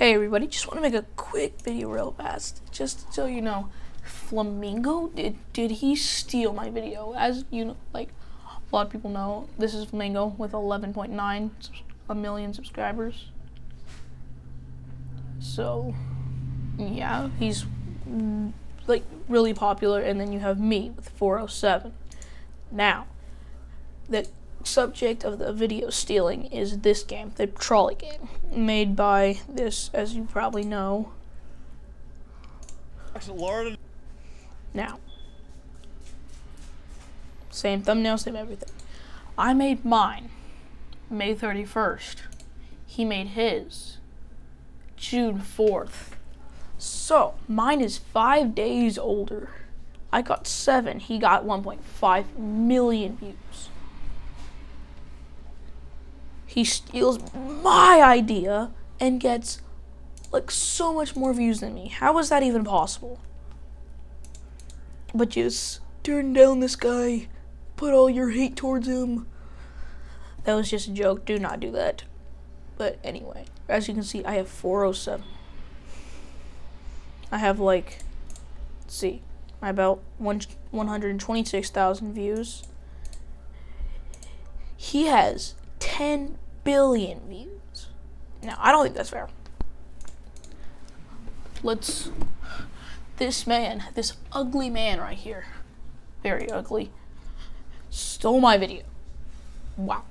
Hey everybody, just want to make a quick video real fast, just so you know. Flamingo, did did he steal my video? As you know, like a lot of people know, this is Flamingo with 11.9 a million subscribers. So, yeah, he's like really popular, and then you have me with 407. Now, the subject of the video stealing is this game, the trolley game, made by this, as you probably know. Now, same thumbnail, same everything. I made mine May 31st. He made his June 4th. So, mine is five days older. I got seven. He got 1.5 million views he steals my idea and gets like so much more views than me. How is that even possible? But just turn down this guy, put all your hate towards him. That was just a joke. Do not do that. But anyway, as you can see, I have 407. I have like, let's see, about one, 126,000 views. He has 10 billion views. Now, I don't think that's fair. Let's. This man, this ugly man right here, very ugly, stole my video. Wow.